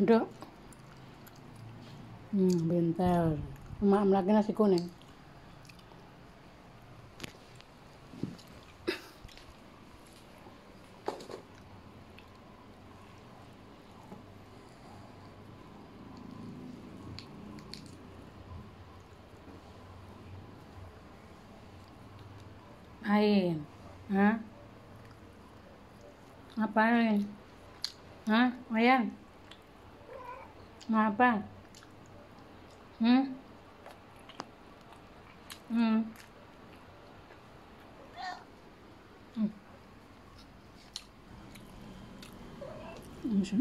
Udah. Hmm, bentar. Maam lagi nasi kuning. Hai. Hah? 阿爸嘞，啊，我呀，阿爸，嗯，嗯，嗯，嗯是。